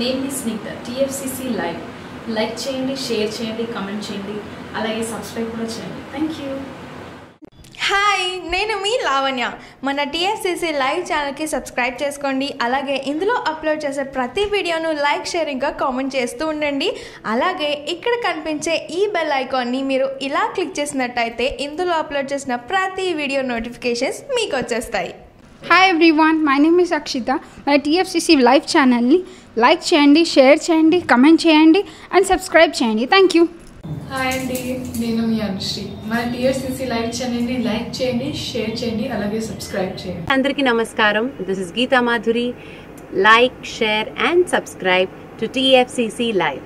నేను Snehitha TFCC live like చేయండి share చేయండి కమెంట్ చేయండి. అలాగే సబ్స్క్రైబ్ కూడా చేయండి. థ్యాంక్ యూ హాయ్ నేను మీ లావణ్య. మన టీఎస్సీసీ లైవ్ ఛానల్కి సబ్స్క్రైబ్ చేసుకోండి. అలాగే ఇందులో అప్లోడ్ చేసే ప్రతి వీడియోను లైక్ షేరింగ్గా కామెంట్ చేస్తూ ఉండండి. అలాగే ఇక్కడ కనిపించే ఈ బెల్ ఐకాన్ని మీరు ఇలా క్లిక్ చేసినట్టయితే ఇందులో అప్లోడ్ చేసిన ప్రతి వీడియో నోటిఫికేషన్స్ మీకు వచ్చేస్తాయి. Hi everyone my name is Akshitha మన టీఎఫ్సిసి లైవ్ ఛానల్ని లైక్ చేయండి షేర్ చేయండి కమెంట్ చేయండి అండ్ సబ్స్క్రైబ్ చేయండి. థ్యాంక్ యూ హాయ్ అండి నేను మీ అనుశ్రీ. మన టీఎస్సీసీ లైవ్ ఛానల్ని లైక్ చేయండి షేర్ చేయండి అలాగే సబ్స్క్రైబ్ చేయండి. అందరికీ నమస్కారం. This is Geetha Madhuri like share and subscribe to TFCC live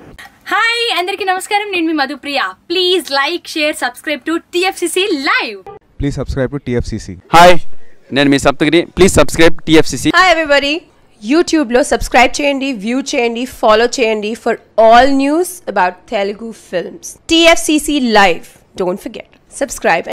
hi అందరికీ నమస్కారం. నేను మీ Madhupriya. Please like share subscribe to TFCC live Please subscribe to TFCC. Hi నేను మీ Saptagiri. Please subscribe TFCC hi everybody యూట్యూబ్లో subscribe చేయండి view చేయండి follow చేయండి for all news about Telugu films TFCC live don't forget subscribe